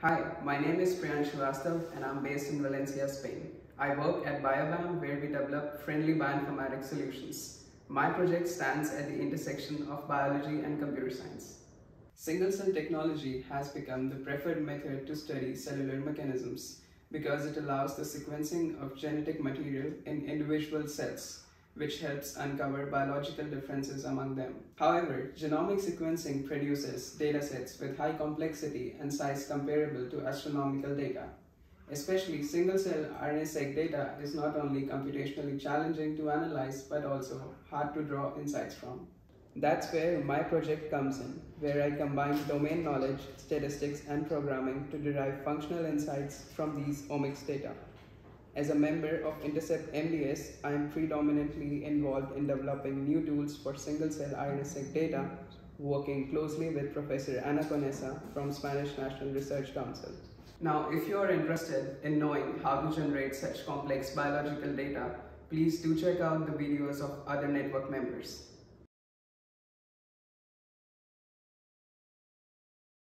Hi, my name is Priyansh Srivastav and I'm based in Valencia, Spain. I work at BioBAM where we develop friendly bioinformatics solutions. My project stands at the intersection of biology and computer science. Single cell technology has become the preferred method to study cellular mechanisms because it allows the sequencing of genetic material in individual cells which helps uncover biological differences among them. However, genomic sequencing produces datasets with high complexity and size comparable to astronomical data. Especially single-cell RNA-seq data is not only computationally challenging to analyze but also hard to draw insights from. That's where my project comes in, where I combine domain knowledge, statistics, and programming to derive functional insights from these omics data. As a member of Intercept MDS, I am predominantly involved in developing new tools for single-cell RNA-seq data, working closely with Professor Ana Conesa from Spanish National Research Council. Now, if you are interested in knowing how to generate such complex biological data, please do check out the videos of other network members.